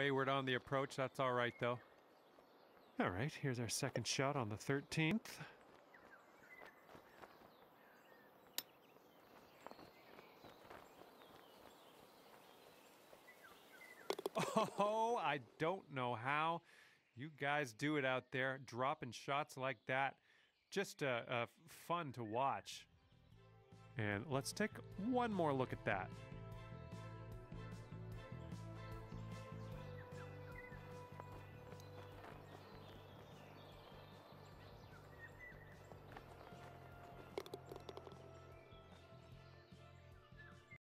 wayward on the approach. That's all right, though. All right, here's our second shot on the 13th. Oh, I don't know how you guys do it out there, dropping shots like that. Just uh, uh, fun to watch. And let's take one more look at that.